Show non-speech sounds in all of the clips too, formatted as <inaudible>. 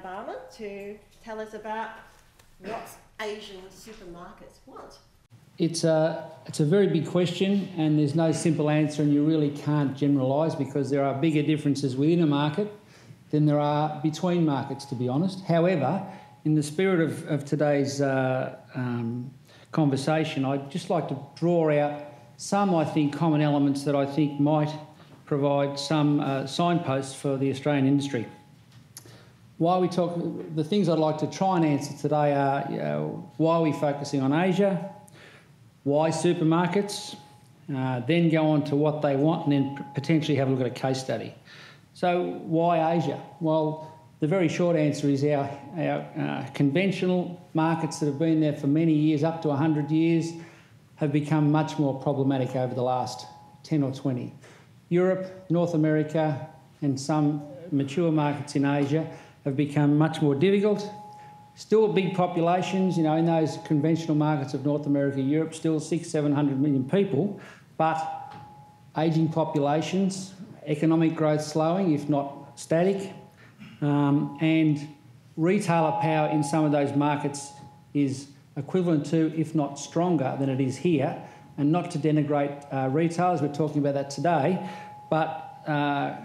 Bryan Balmer to tell us about what Asian supermarkets want. It's a, it's a very big question, and there's no simple answer, and you really can't generalise because there are bigger differences within a market than there are between markets, to be honest. However, in the spirit of, of today's uh, um, conversation, I'd just like to draw out some, I think, common elements that I think might provide some uh, signposts for the Australian industry. Why we talk, the things I'd like to try and answer today are you know, why are we focusing on Asia, why supermarkets, uh, then go on to what they want, and then potentially have a look at a case study. So, why Asia? Well, the very short answer is our, our uh, conventional markets that have been there for many years, up to 100 years, have become much more problematic over the last 10 or 20. Europe, North America, and some mature markets in Asia have become much more difficult. Still big populations, you know, in those conventional markets of North America, Europe, still six, seven hundred million people, but ageing populations, economic growth slowing, if not static, um, and retailer power in some of those markets is equivalent to, if not stronger than it is here. And not to denigrate uh, retailers, we're talking about that today, but uh,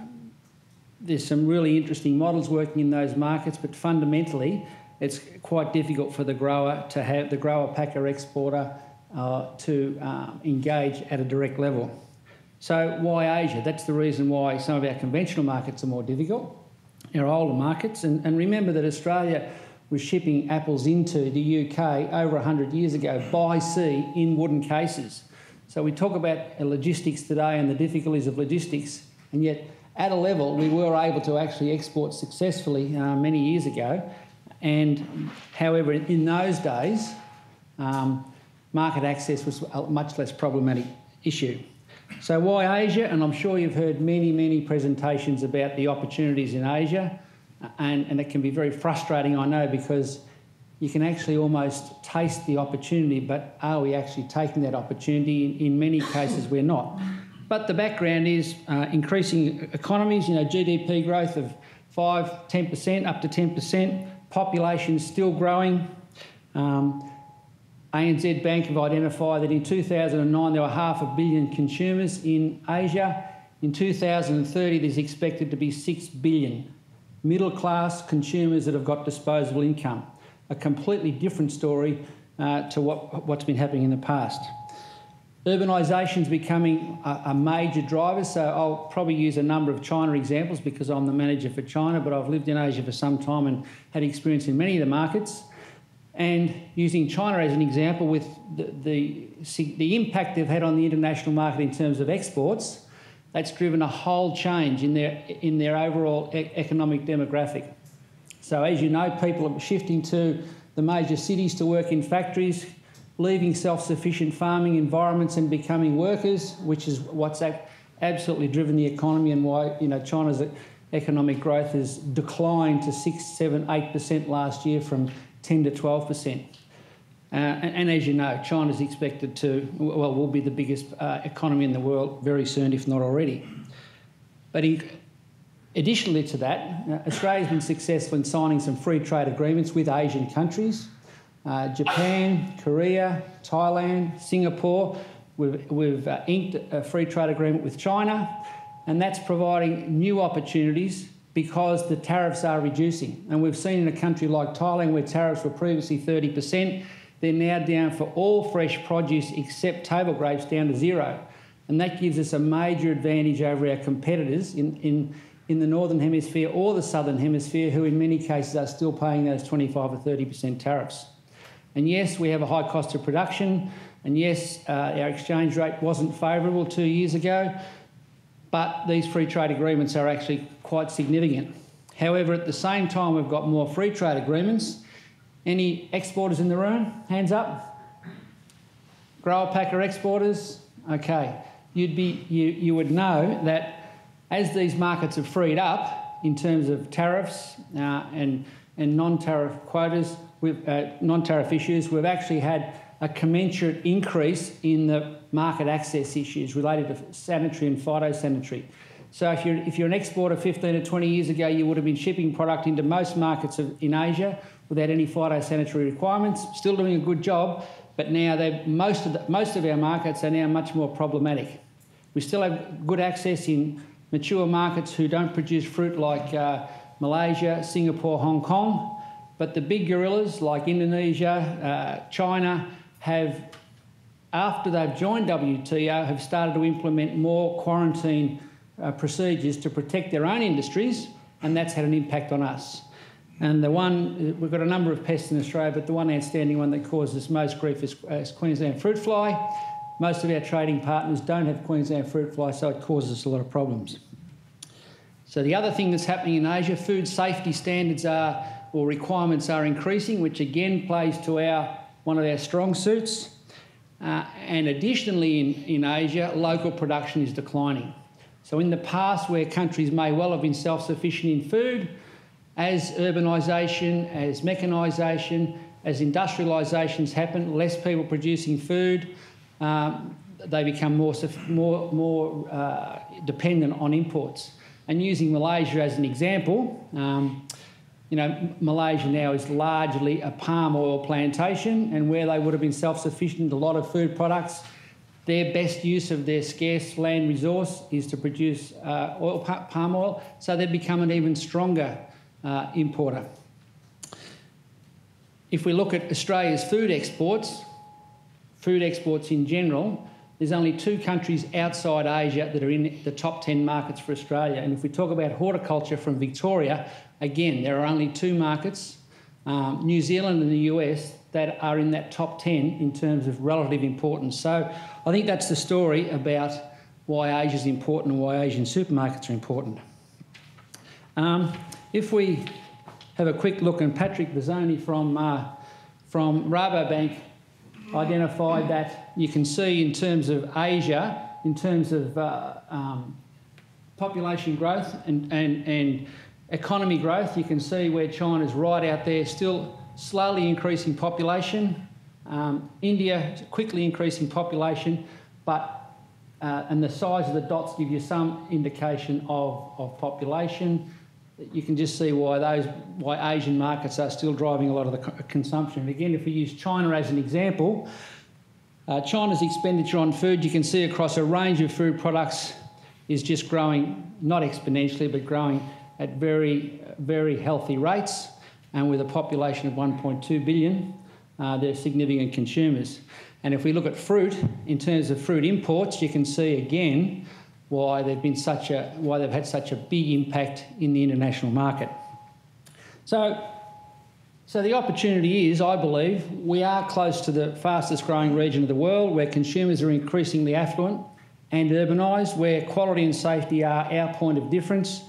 there's some really interesting models working in those markets, but fundamentally, it's quite difficult for the grower to have the grower packer exporter uh, to uh, engage at a direct level. So, why Asia? That's the reason why some of our conventional markets are more difficult, our older markets. And, and remember that Australia was shipping apples into the UK over 100 years ago by sea in wooden cases. So, we talk about logistics today and the difficulties of logistics, and yet at a level we were able to actually export successfully uh, many years ago. And however, in those days, um, market access was a much less problematic issue. So, why Asia? And I'm sure you've heard many, many presentations about the opportunities in Asia, and, and it can be very frustrating, I know, because you can actually almost taste the opportunity, but are we actually taking that opportunity? In, in many cases, we're not. But the background is uh, increasing economies, you know, GDP growth of 5, 10%, up to 10%, population still growing. Um, ANZ Bank have identified that in 2009 there were half a billion consumers in Asia. In 2030 there's expected to be 6 billion middle class consumers that have got disposable income. A completely different story uh, to what, what's been happening in the past. Urbanisation is becoming a, a, major driver, so I'll probably use a number of China examples because I'm the manager for China, but I've lived in Asia for some time and had experience in many of the markets. And using China as an example, with the, the, the impact they've had on the international market in terms of exports, that's driven a whole change in their, in their overall e economic demographic. So, as you know, people are shifting to the major cities to work in factories, leaving self-sufficient farming environments and becoming workers, which is what's absolutely driven the economy and why you know China's economic growth has declined to six, seven, eight percent last year from 10 to 12 percent. Uh, and, and, as you know, China's expected to, well, will be the biggest uh, economy in the world very soon, if not already. But in, additionally to that, uh, Australia's been successful in signing some free trade agreements with Asian countries uh, Japan, Korea, Thailand, Singapore. We've, we've uh, inked a free trade agreement with China, and that's providing new opportunities because the tariffs are reducing. And we've seen in a country like Thailand where tariffs were previously 30%, they're now down for all fresh produce except table grapes down to zero. And that gives us a major advantage over our competitors in, in, in the Northern Hemisphere or the Southern Hemisphere, who in many cases are still paying those 25 or 30% tariffs. And yes, we have a high cost of production, and yes, uh, our exchange rate wasn't favourable two years ago, but these free trade agreements are actually quite significant. However, at the same time, we've got more free trade agreements. Any exporters in the room? Hands up. Grower packer exporters? Okay. You'd be, you, you would know that as these markets have freed up in terms of tariffs uh, and, and non tariff quotas, with uh, non-tariff issues, we've actually had a commensurate increase in the market access issues related to sanitary and phytosanitary. So if you're, if you're an exporter 15 to 20 years ago, you would have been shipping product into most markets of, in Asia without any phytosanitary requirements, still doing a good job, but now most, of the, most of our markets are now much more problematic. We still have good access in mature markets who don't produce fruit like uh, Malaysia, Singapore, Hong Kong, but the big gorillas like Indonesia, uh, China have, after they've joined WTO, have started to implement more quarantine uh, procedures to protect their own industries, and that's had an impact on us. And the one, we've got a number of pests in Australia, but the one outstanding one that causes most grief is, uh, is Queensland fruit fly. Most of our trading partners don't have Queensland fruit fly, so it causes us a lot of problems. So the other thing that's happening in Asia, food safety standards are, or requirements are increasing, which again plays to our, one of our strong suits. Uh, and additionally in, in Asia, local production is declining. So in the past, where countries may well have been self-sufficient in food, as urbanisation, as mechanisation, as industrialisations happen, less people producing food, um, they become more, more, more uh, dependent on imports. And using Malaysia as an example, um, you know, Malaysia now is largely a palm oil plantation, and where they would have been self sufficient a lot of food products, their best use of their scarce land resource is to produce uh, oil, palm oil, so they've become an even stronger uh, importer. If we look at Australia's food exports, food exports in general, there's only two countries outside Asia that are in the top 10 markets for Australia. And if we talk about horticulture from Victoria, again, there are only two markets, um, New Zealand and the US, that are in that top 10 in terms of relative importance. So I think that's the story about why Asia is important and why Asian supermarkets are important. Um, if we have a quick look, and Patrick Bazzoni from, uh, from Rabobank identified that you can see in terms of Asia, in terms of uh, um, population growth and, and, and economy growth, you can see where China's right out there, still slowly increasing population. Um, India quickly increasing population, but uh, and the size of the dots give you some indication of, of population you can just see why those why Asian markets are still driving a lot of the consumption. Again, if we use China as an example, uh, China's expenditure on food, you can see across a range of food products, is just growing not exponentially, but growing at very very healthy rates. And with a population of 1.2 billion, uh, they're significant consumers. And if we look at fruit, in terms of fruit imports, you can see again why they've been such a why they've had such a big impact in the international market. So, so the opportunity is, I believe, we are close to the fastest growing region of the world where consumers are increasingly affluent and urbanised, where quality and safety are our point of difference,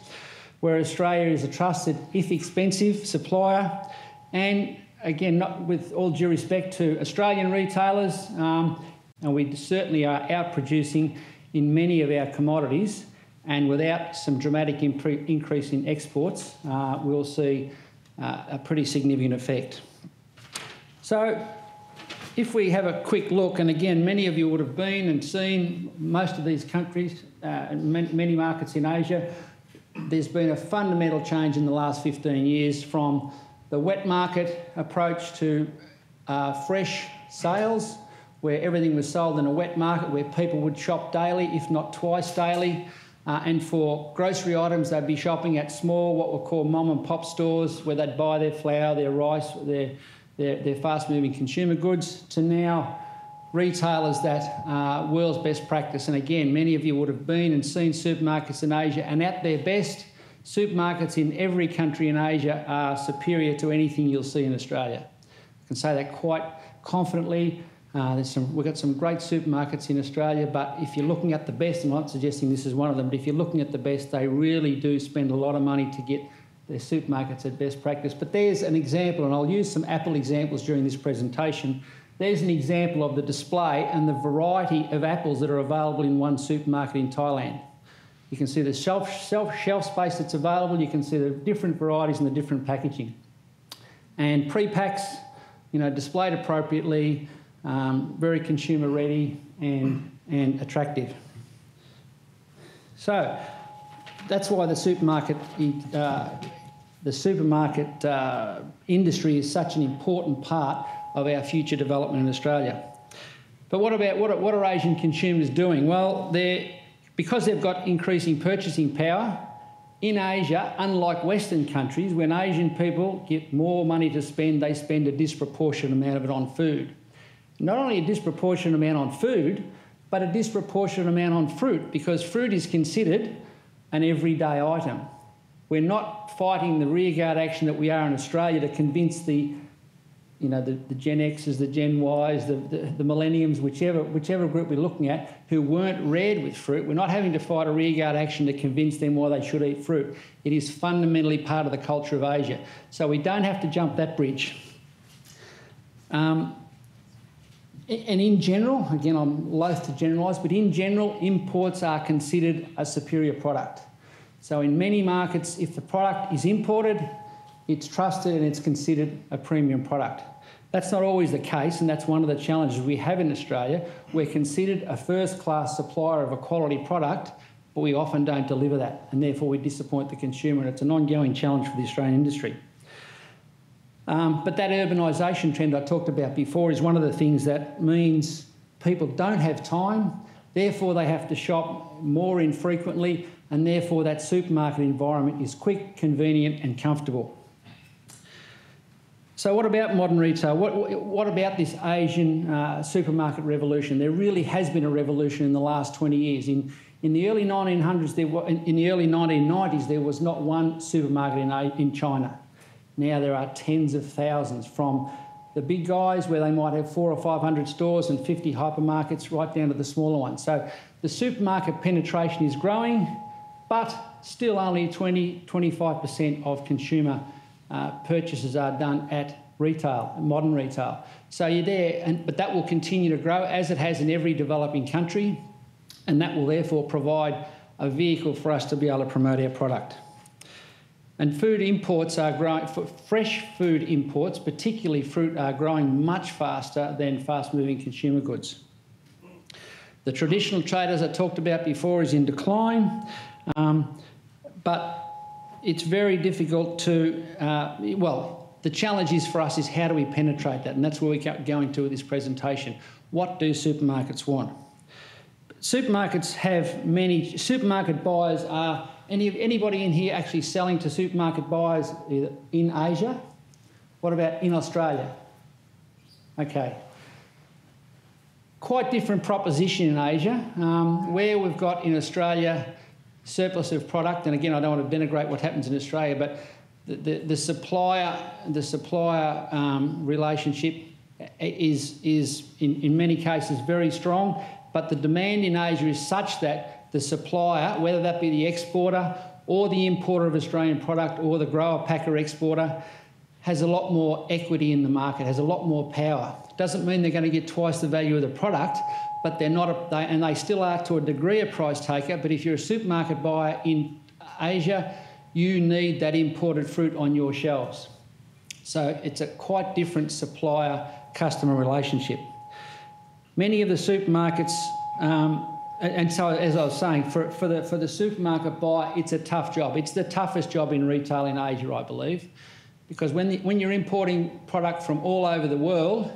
where Australia is a trusted, if expensive, supplier, and again, not with all due respect to Australian retailers, um, and we certainly are outproducing in many of our commodities, and without some dramatic increase in exports, uh, we'll see uh, a pretty significant effect. So, if we have a quick look, and again, many of you would have been and seen most of these countries, uh, many markets in Asia, there's been a fundamental change in the last 15 years from the wet market approach to uh, fresh sales where everything was sold in a wet market where people would shop daily, if not twice daily. Uh, and for grocery items, they'd be shopping at small, what we call mom and pop stores, where they'd buy their flour, their rice, their, their, their fast moving consumer goods, to now retailers that are world's best practice. And again, many of you would have been and seen supermarkets in Asia, and at their best, supermarkets in every country in Asia are superior to anything you'll see in Australia. I can say that quite confidently. Uh, some, we've got some great supermarkets in Australia, but if you're looking at the best, I'm not suggesting this is one of them, but if you're looking at the best, they really do spend a lot of money to get their supermarkets at best practice. But there's an example, and I'll use some Apple examples during this presentation. There's an example of the display and the variety of apples that are available in one supermarket in Thailand. You can see the shelf, shelf, shelf space that's available, you can see the different varieties and the different packaging. And pre-packs, you know, displayed appropriately, um, very consumer ready and, and attractive. So, that's why the supermarket, uh, the supermarket uh, industry is such an important part of our future development in Australia. But what about what are, what are Asian consumers doing? Well, they're because they've got increasing purchasing power. In Asia, unlike Western countries, when Asian people get more money to spend, they spend a disproportionate amount of it on food. Not only a disproportionate amount on food, but a disproportionate amount on fruit because fruit is considered an everyday item. We're not fighting the rearguard action that we are in Australia to convince the you know, the, the Gen Xs, the Gen Ys, the, the, the, millenniums, whichever, whichever group we're looking at, who weren't reared with fruit. We're not having to fight a rearguard action to convince them why they should eat fruit. It is fundamentally part of the culture of Asia. So we don't have to jump that bridge. Um, and in general, again, I'm loath to generalise, but in general, imports are considered a superior product. So in many markets, if the product is imported, it's trusted and it's considered a premium product. That's not always the case, and that's one of the challenges we have in Australia. We're considered a first class supplier of a quality product, but we often don't deliver that, and therefore we disappoint the consumer, and it's an ongoing challenge for the Australian industry. Um, but that urbanisation trend I talked about before is one of the things that means people don't have time, therefore they have to shop more infrequently, and therefore that supermarket environment is quick, convenient, and comfortable. So, what about modern retail? What, what about this Asian uh, supermarket revolution? There really has been a revolution in the last 20 years. In, in the early 1900s, there were, in, in the early 1990s, there was not one supermarket in, in China. Now there are tens of thousands from the big guys where they might have four or 500 stores and 50 hypermarkets right down to the smaller ones. So the supermarket penetration is growing, but still only 20, 25% of consumer uh, purchases are done at retail, modern retail. So you're there, and, but that will continue to grow as it has in every developing country, and that will therefore provide a vehicle for us to be able to promote our product. And food imports are growing, fresh food imports, particularly fruit, are growing much faster than fast moving consumer goods. The traditional trade, as I talked about before, is in decline, um, but it's very difficult to, uh, well, the challenge is for us is how do we penetrate that? And that's where we're going to with this presentation. What do supermarkets want? Supermarkets have many, supermarket buyers are, any, anybody in here actually selling to supermarket buyers in Asia? What about in Australia? Okay. Quite different proposition in Asia. Um, where we've got in Australia surplus of product, and again, I don't want to denigrate what happens in Australia, but the, the, the supplier, the supplier um, relationship is, is in, in many cases very strong, but the demand in Asia is such that the supplier, whether that be the exporter or the importer of Australian product or the grower, packer, exporter, has a lot more equity in the market, has a lot more power. Doesn't mean they're going to get twice the value of the product, but they're not, a, they, and they still are to a degree a price taker. But if you're a supermarket buyer in Asia, you need that imported fruit on your shelves. So it's a quite different supplier customer relationship. Many of the supermarkets, um, and so as I was saying, for, for, the, for the supermarket buyer, it's a tough job. It's the toughest job in retail in Asia, I believe, because when, the, when you're importing product from all over the world,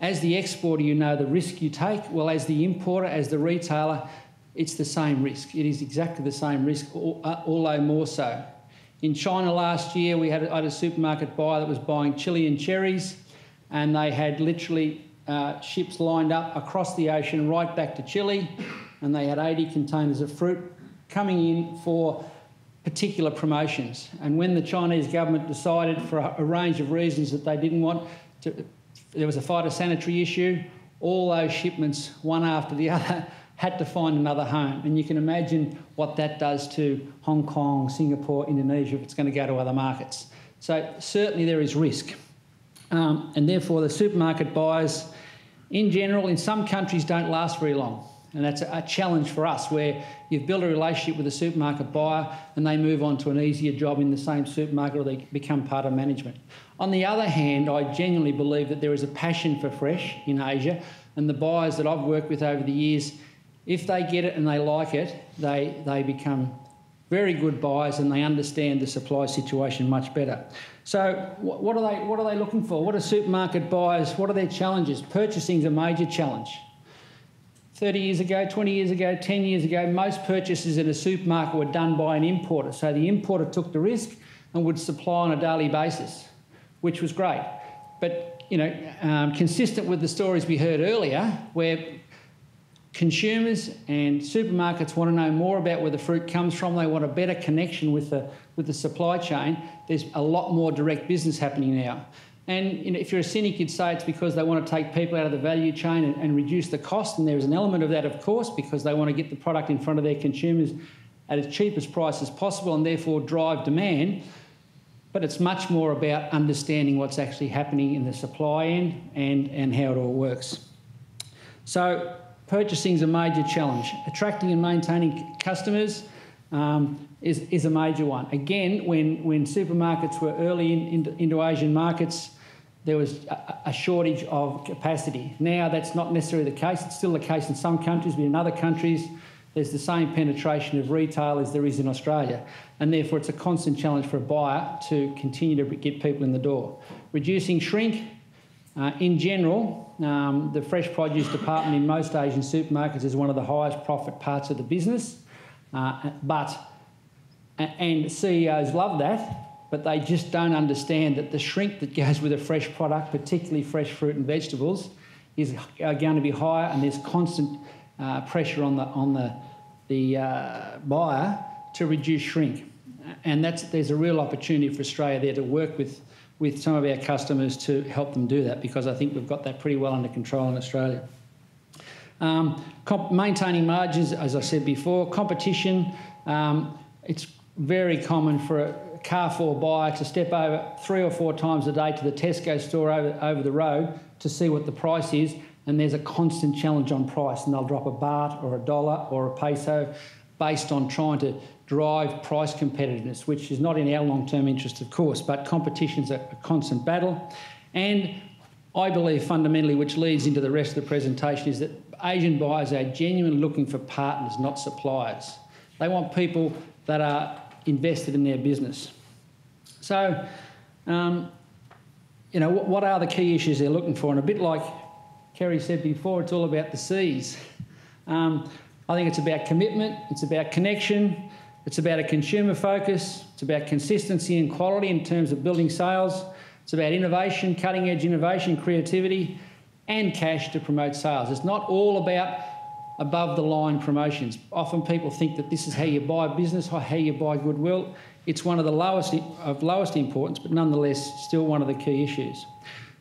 as the exporter, you know the risk you take. Well, as the importer, as the retailer, it's the same risk. It is exactly the same risk, although more so. In China last year, we had, had a supermarket buyer that was buying Chilean cherries, and they had literally uh, ships lined up across the ocean right back to Chile, and they had 80 containers of fruit coming in for particular promotions. And when the Chinese government decided, for a range of reasons, that they didn't want to there was a phytosanitary issue. All those shipments, one after the <laughs> other, had to find another home. And you can imagine what that does to Hong Kong, Singapore, Indonesia if it's going to go to other markets. So, certainly there is risk. Um, and therefore, the supermarket buyers, in general, in some countries, don't last very long. And that's a, challenge for us where you've built a relationship with a supermarket buyer and they move on to an easier job in the same supermarket or they become part of management. On the other hand, I genuinely believe that there is a passion for fresh in Asia, and the buyers that I've worked with over the years, if they get it and they like it, they, they become very good buyers and they understand the supply situation much better. So, what are they? What are they looking for? What are supermarket buyers? What are their challenges? Purchasing is a major challenge. 30 years ago, 20 years ago, 10 years ago, most purchases in a supermarket were done by an importer. So the importer took the risk and would supply on a daily basis, which was great. But, you know, um, consistent with the stories we heard earlier, where consumers and supermarkets want to know more about where the fruit comes from, they want a better connection with the, with the supply chain, there's a lot more direct business happening now. And you know, if you're a cynic, you'd say it's because they want to take people out of the value chain and, and reduce the cost. And there's an element of that, of course, because they want to get the product in front of their consumers at as cheap as price as possible and therefore drive demand. But it's much more about understanding what's actually happening in the supply end and, and how it all works. So, purchasing is a major challenge. Attracting and maintaining customers um, is, is a major one. Again, when, when supermarkets were early in, in, into Asian markets, there was a, shortage of capacity. Now that's not necessarily the case. It's still the case in some countries, but in other countries, there's the same penetration of retail as there is in Australia. And therefore, it's a constant challenge for a buyer to continue to get people in the door. Reducing shrink. Uh, in general, um, the fresh produce department in most Asian supermarkets is one of the highest profit parts of the business. Uh, but and CEOs love that, but they just don't understand that the shrink that goes with a fresh product, particularly fresh fruit and vegetables, is going to be higher, and there's constant uh, pressure on the on the the uh, buyer to reduce shrink, and that's there's a real opportunity for Australia there to work with with some of our customers to help them do that because I think we've got that pretty well under control in Australia. Um, maintaining margins, as I said before, competition. Um, it's very common for a Carrefour buyer to step over three or four times a day to the Tesco store over, over the road to see what the price is, and there's a constant challenge on price, and they'll drop a baht or a dollar or a peso based on trying to drive price competitiveness, which is not in our long term interest, of course, but competition's a, a constant battle. And I believe fundamentally, which leads into the rest of the presentation, is that Asian buyers are genuinely looking for partners, not suppliers. They want people that are invested in their business. So, um, you know, what are the key issues they're looking for? And a bit like Kerry said before, it's all about the C's. Um, I think it's about commitment, it's about connection, it's about a consumer focus, it's about consistency and quality in terms of building sales, it's about innovation, cutting edge innovation, creativity, and cash to promote sales. It's not all about above the line promotions. Often people think that this is how you buy business, how you buy goodwill. It's one of the lowest of lowest importance, but nonetheless still one of the key issues.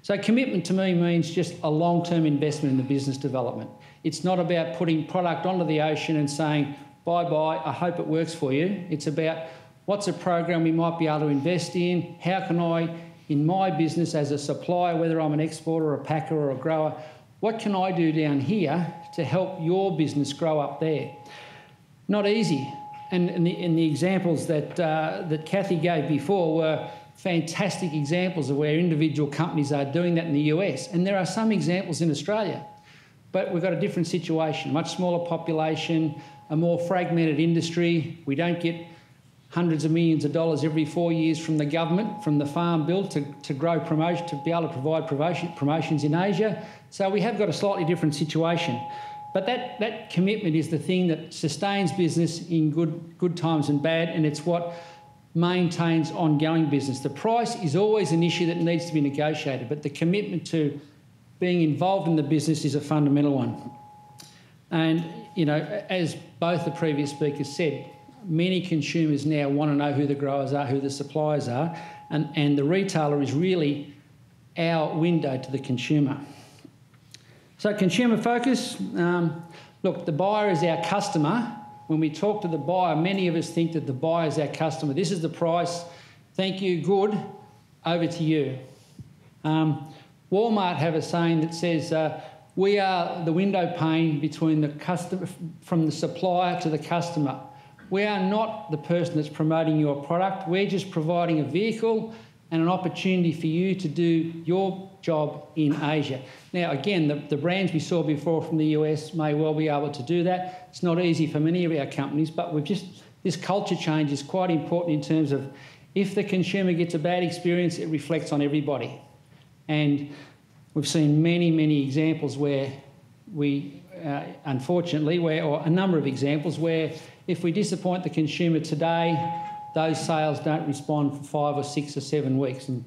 So commitment to me means just a long-term investment in the business development. It's not about putting product onto the ocean and saying, bye bye, I hope it works for you. It's about what's a program we might be able to invest in? How can I, in my business as a supplier, whether I'm an exporter, a packer, or a grower, what can I do down here to help your business grow up there? Not easy. And, and, the, and the, examples that, uh, that Kathy gave before were fantastic examples of where individual companies are doing that in the US. And there are some examples in Australia. But we've got a different situation, much smaller population, a more fragmented industry. We don't get hundreds of millions of dollars every four years from the government, from the farm bill to, to grow promotion, to be able to provide promotion, promotions in Asia. So we have got a slightly different situation. But that, that commitment is the thing that sustains business in good, good times and bad, and it's what maintains ongoing business. The price is always an issue that needs to be negotiated, but the commitment to being involved in the business is a fundamental one. And, you know, as both the previous speakers said, many consumers now want to know who the growers are, who the suppliers are, and, and the retailer is really our window to the consumer. So, consumer focus um, look, the buyer is our customer. When we talk to the buyer, many of us think that the buyer is our customer. This is the price. Thank you, good. Over to you. Um, Walmart have a saying that says, uh, "We are the window pane between the customer, from the supplier to the customer." We are not the person that's promoting your product. We're just providing a vehicle and an opportunity for you to do your job in Asia. Now, again, the, the brands we saw before from the US may well be able to do that. It's not easy for many of our companies, but we've just this culture change is quite important in terms of if the consumer gets a bad experience, it reflects on everybody. And we've seen many, many examples where we, uh, unfortunately, where, or a number of examples where if we disappoint the consumer today, those sales don't respond for five or six or seven weeks. And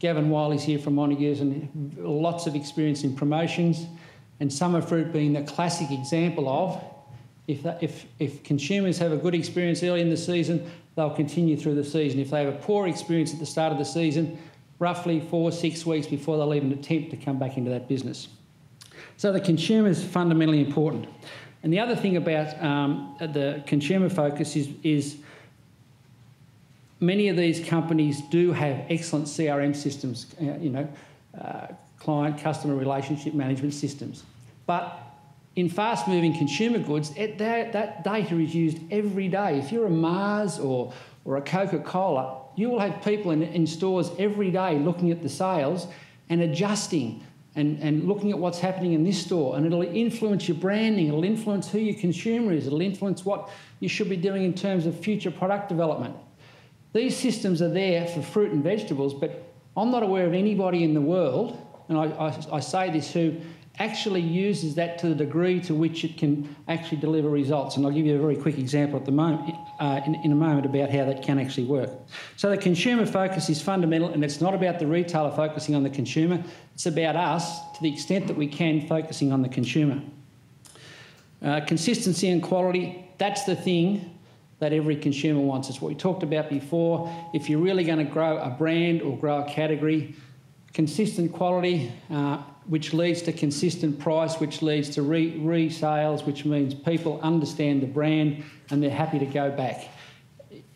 Gavin Wiley's here from Montagues and lots of experience in promotions, and summer fruit being the classic example of if, if, if consumers have a good experience early in the season, they'll continue through the season. If they have a poor experience at the start of the season, roughly four, six weeks before they'll even attempt to come back into that business. So the consumer is fundamentally important. And the other thing about um, the consumer focus is, is many of these companies do have excellent CRM systems, uh, you know, uh, client customer relationship management systems. But in fast moving consumer goods, it, that, that, data is used every day. If you're a Mars or, or a Coca Cola, you will have people in, in stores every day looking at the sales and adjusting and, and looking at what's happening in this store. And it'll influence your branding, it'll influence who your consumer is, it'll influence what you should be doing in terms of future product development. These systems are there for fruit and vegetables, but I'm not aware of anybody in the world, and I, I, I say this, who actually uses that to the degree to which it can actually deliver results. And I'll give you a very quick example at the moment, uh, in, in, a moment about how that can actually work. So the consumer focus is fundamental, and it's not about the retailer focusing on the consumer. It's about us, to the extent that we can, focusing on the consumer. Uh, consistency and quality, that's the thing that every consumer wants. It's what we talked about before. If you're really going to grow a brand or grow a category, consistent quality, uh, which leads to consistent price, which leads to re- resales, which means people understand the brand and they're happy to go back.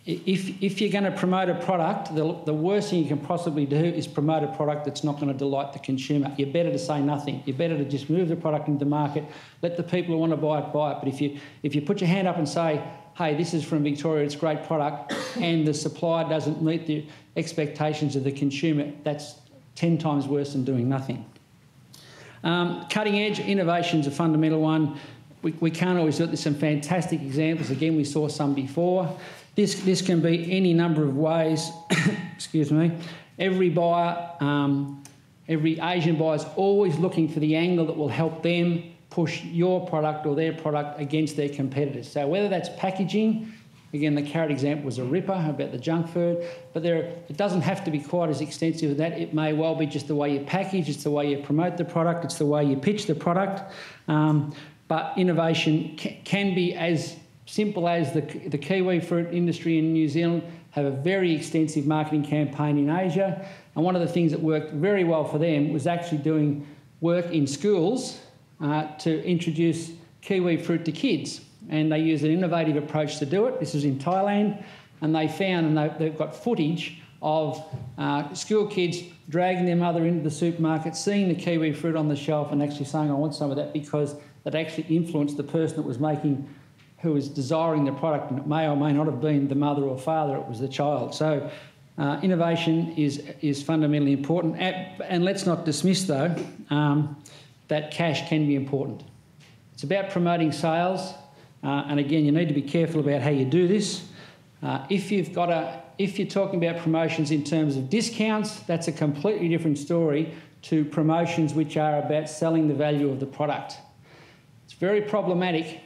If, if you're going to promote a product, the, the worst thing you can possibly do is promote a product that's not going to delight the consumer. You're better to say nothing. You're better to just move the product into the market, let the people who want to buy it buy it. But if you, if you put your hand up and say, hey, this is from Victoria, it's a great product, <coughs> and the supplier doesn't meet the expectations of the consumer, that's 10 times worse than doing nothing. Um, cutting edge innovation is a fundamental one. We, we can't always do it. There's some fantastic examples. Again, we saw some before. This, this can be any number of ways. <coughs> Excuse me. Every buyer, um, every Asian buyer is always looking for the angle that will help them push your product or their product against their competitors. So whether that's packaging, Again, the carrot example was a ripper about the junk food, but there, it doesn't have to be quite as extensive as that. It may well be just the way you package, it's the way you promote the product, it's the way you pitch the product. Um, but innovation can be as simple as the, the kiwi fruit industry in New Zealand have a very extensive marketing campaign in Asia. And one of the things that worked very well for them was actually doing work in schools uh, to introduce kiwi fruit to kids and they used an innovative approach to do it. This is in Thailand, and they found, and they, have got footage of uh, school kids dragging their mother into the supermarket, seeing the kiwi fruit on the shelf, and actually saying, "I want some of that," because that actually influenced the person that was making, who was desiring the product, and it may or may not have been the mother or father; it was the child. So. Uh, innovation is, is fundamentally important. And let's not dismiss, though, um, that cash can be important. It's about promoting sales, uh, and again, you need to be careful about how you do this. Uh, if you've got a, if you're talking about promotions in terms of discounts, that's a completely different story to promotions which are about selling the value of the product. It's very problematic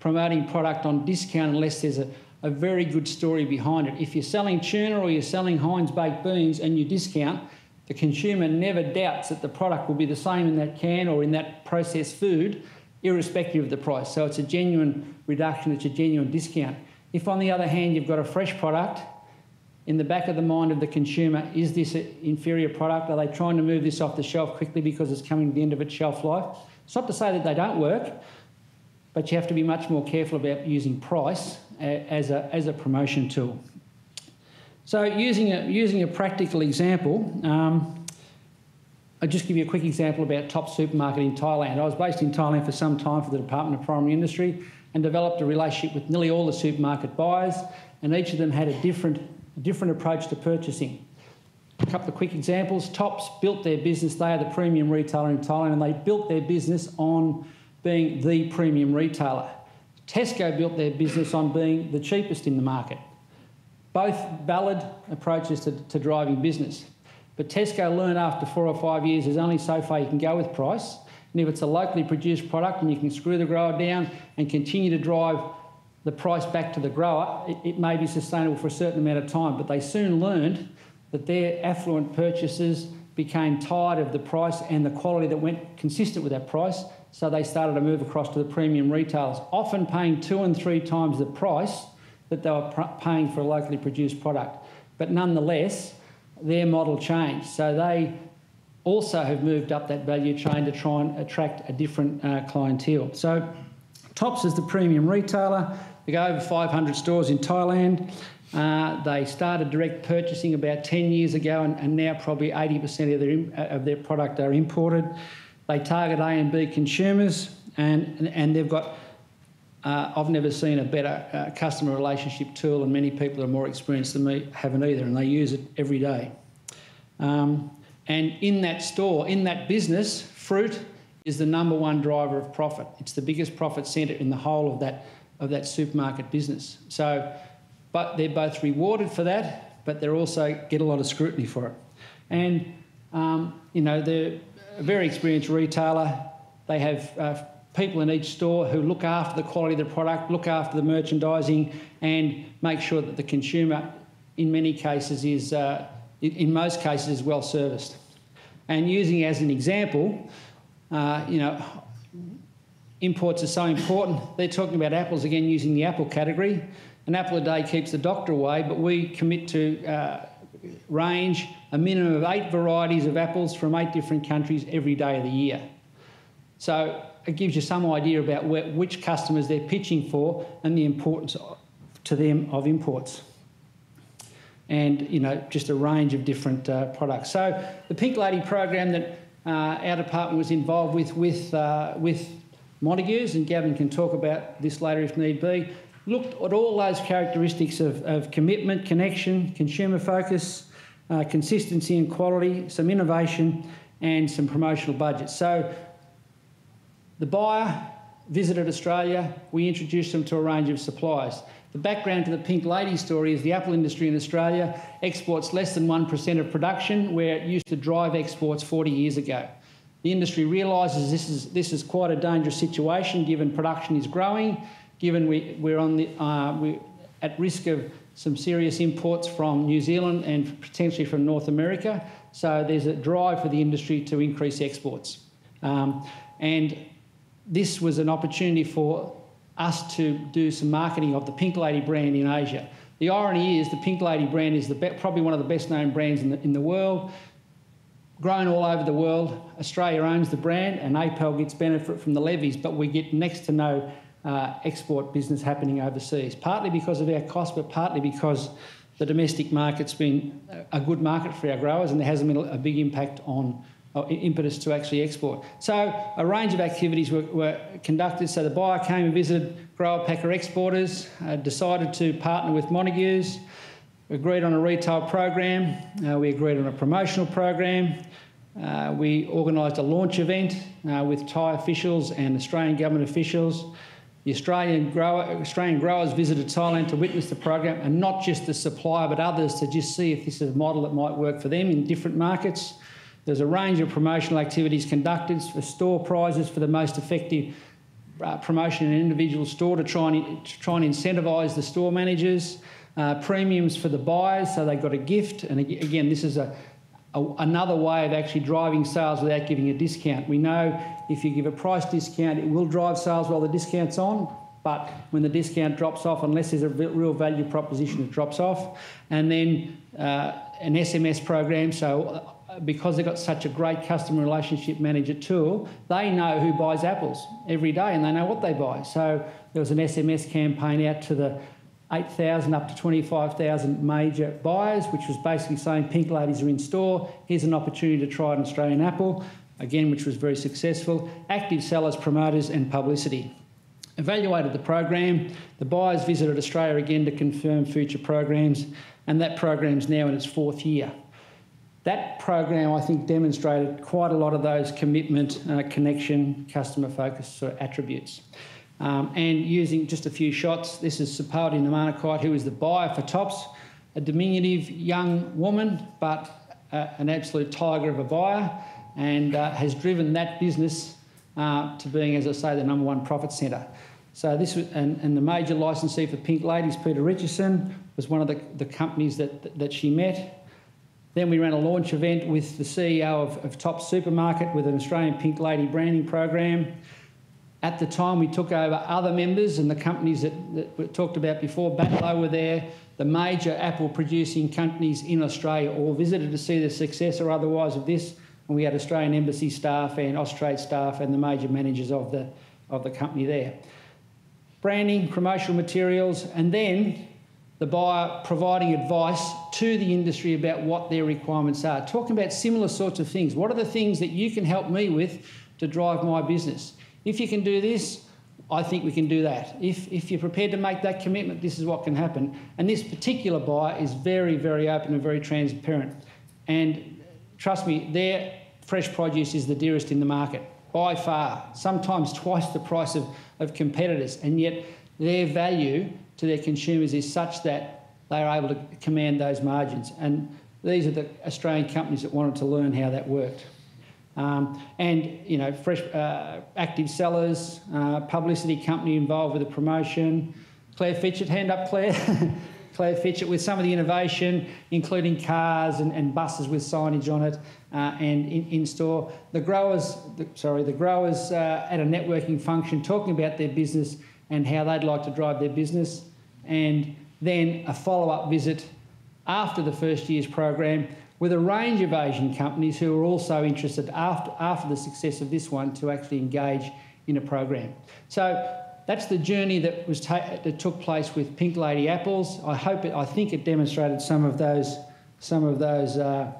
promoting product on discount unless there's a, a very good story behind it. If you're selling tuna or you're selling Heinz baked beans and you discount, the consumer never doubts that the product will be the same in that can or in that processed food irrespective of the price. So it's a genuine reduction, it's a genuine discount. If, on the other hand, you've got a fresh product, in the back of the mind of the consumer, is this an inferior product? Are they trying to move this off the shelf quickly because it's coming to the end of its shelf life? It's not to say that they don't work, but you have to be much more careful about using price as a, as a promotion tool. So, using a, using a practical example, um, I'll just give you a quick example about Top Supermarket in Thailand. I was based in Thailand for some time for the Department of Primary Industry and developed a relationship with nearly all the supermarket buyers, and each of them had a different, different approach to purchasing. A couple of quick examples. Tops built their business, they are the premium retailer in Thailand, and they built their business on being the premium retailer. Tesco built their business on being the cheapest in the market. Both valid approaches to, to driving business. But Tesco learned after four or five years there's only so far you can go with price. And if it's a locally produced product and you can screw the grower down and continue to drive the price back to the grower, it, it may be sustainable for a certain amount of time. But they soon learned that their affluent purchasers became tired of the price and the quality that went consistent with that price. So they started to move across to the premium retailers, often paying two and three times the price that they were paying for a locally produced product. But nonetheless, their model changed. So they also have moved up that value chain to try and attract a different uh, clientele. So Tops is the premium retailer. They go over 500 stores in Thailand. Uh, they started direct purchasing about 10 years ago, and, and now probably 80% of their, of their product are imported. They target A and B consumers, and, and, and they've got uh, I've never seen a better uh, customer relationship tool, and many people who are more experienced than me haven't either, and they use it every day. Um, and in that store, in that business, fruit is the number one driver of profit. It's the biggest profit centre in the whole of that, of that supermarket business. So, but they're both rewarded for that, but they also get a lot of scrutiny for it. And, um, you know, they're a very experienced retailer. They have uh, people in each store who look after the quality of the product, look after the merchandising, and make sure that the consumer, in many cases, is, uh, in most cases, is well serviced. And using as an example, uh, you know, imports are so important. They're talking about apples again, using the apple category. An apple a day keeps the doctor away, but we commit to uh, range a minimum of eight varieties of apples from eight different countries every day of the year. So it gives you some idea about where, which customers they're pitching for and the importance to them of imports. And you know, just a range of different uh, products. So the Pink Lady program that uh, our department was involved with with uh, with Montagues, and Gavin can talk about this later if need be. Looked at all those characteristics of, of commitment, connection, consumer focus, uh, consistency and quality, some innovation, and some promotional budgets. So the buyer visited Australia, we introduced them to a range of suppliers. The background to the Pink Lady story is the apple industry in Australia exports less than 1% of production, where it used to drive exports 40 years ago. The industry realises this is, this is quite a dangerous situation given production is growing, given we, we're, on the, uh, we're at risk of some serious imports from New Zealand and potentially from North America. So there's a drive for the industry to increase exports. Um, and this was an opportunity for us to do some marketing of the Pink Lady brand in Asia. The irony is the Pink Lady brand is the probably one of the best known brands in the, in the world, grown all over the world. Australia owns the brand and APAL gets benefit from the levies, but we get next to no uh, export business happening overseas, partly because of our cost, but partly because the domestic market's been a good market for our growers and there hasn't been a big impact on impetus to actually export. So a range of activities were, were conducted. So the buyer came and visited grower packer exporters, uh, decided to partner with Montagues, agreed on a retail program, uh, we agreed on a promotional program, uh, we organised a launch event uh, with Thai officials and Australian government officials. The Australian, grower, Australian growers visited Thailand to witness the program and not just the supplier but others to just see if this is a model that might work for them in different markets. There's a range of promotional activities conducted for store prizes for the most effective uh, promotion in an individual store to try and, to try and incentivise the store managers. Uh, premiums for the buyers, so they got a gift. And again, this is a, a, another way of actually driving sales without giving a discount. We know if you give a price discount, it will drive sales while the discount's on. But when the discount drops off, unless there's a real value proposition, it drops off. And then uh, an SMS program, so because they've got such a great customer relationship manager tool, they know who buys apples every day and they know what they buy. So there was an SMS campaign out to the 8,000 up to 25,000 major buyers, which was basically saying pink ladies are in store. Here's an opportunity to try an Australian apple, again, which was very successful. Active sellers, promoters, and publicity. Evaluated the program. The buyers visited Australia again to confirm future programs, and that program's now in its fourth year that program, I think, demonstrated quite a lot of those commitment, uh, connection, customer focus sort of attributes. Um, and using just a few shots, this is Sapaldi Namanakite, who is the buyer for Tops, a diminutive young woman, but uh, an absolute tiger of a buyer, and uh, has driven that business uh, to being, as I say, the number one profit centre. So this was, and, and, the major licensee for Pink Ladies, Peter Richardson, was one of the, the companies that, that she met. Then we ran a launch event with the CEO of, of Top Supermarket with an Australian Pink Lady branding program. At the time, we took over other members and the companies that, that we talked about before. Batlow were there. The major apple producing companies in Australia all visited to see the success or otherwise of this. And we had Australian Embassy staff and Austrade staff and the major managers of the, of the company there. Branding, promotional materials, and then the buyer providing advice to the industry about what their requirements are. Talking about similar sorts of things. What are the things that you can help me with to drive my business? If you can do this, I think we can do that. If, if you're prepared to make that commitment, this is what can happen. And this particular buyer is very, very open and very transparent. And trust me, their fresh produce is the dearest in the market by far, sometimes twice the price of, of competitors. And yet their value to their consumers is such that they are able to command those margins. And these are the Australian companies that wanted to learn how that worked. Um, and you know, fresh uh, active sellers, uh, publicity company involved with the promotion. Claire Fitchett, hand up, Claire. <laughs> Claire Fitchett with some of the innovation, including cars and, and buses with signage on it uh, and in, in, store. The growers, the, sorry, the growers uh, at a networking function talking about their business and how they'd like to drive their business, and then a follow-up visit after the first year's program with a range of Asian companies who are also interested after, after the success of this one to actually engage in a program. So that's the journey that was that took place with Pink Lady apples. I hope it, I think it demonstrated some of those some of those uh,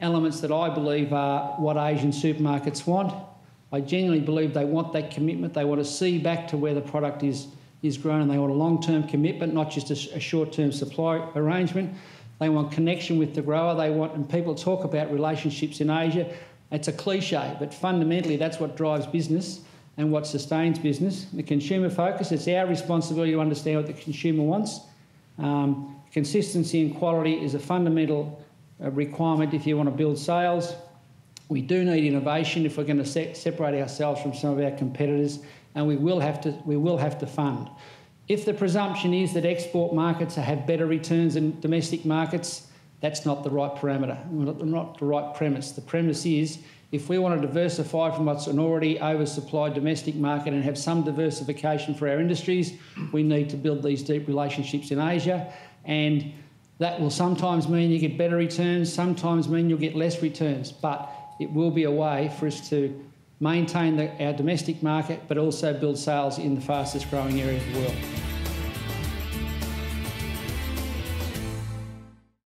elements that I believe are what Asian supermarkets want. I genuinely believe they want that commitment. They want to see back to where the product is is grown, and they want a long-term commitment, not just a, a short-term supply arrangement. They want connection with the grower. They want, and people talk about relationships in Asia. It's a cliche, but fundamentally that's what drives business and what sustains business. The consumer focus, it's our responsibility to understand what the consumer wants. Um, consistency and quality is a fundamental uh, requirement if you want to build sales. We do need innovation if we're going to se separate ourselves from some of our competitors, and we will have to, we will have to fund. If the presumption is that export markets have better returns than domestic markets, that's not the right parameter, not the right premise. The premise is if we want to diversify from what's an already oversupplied domestic market and have some diversification for our industries, we need to build these deep relationships in Asia. And that will sometimes mean you get better returns, sometimes mean you'll get less returns, but it will be a way for us to maintain the, our domestic market but also build sales in the fastest growing area of the world.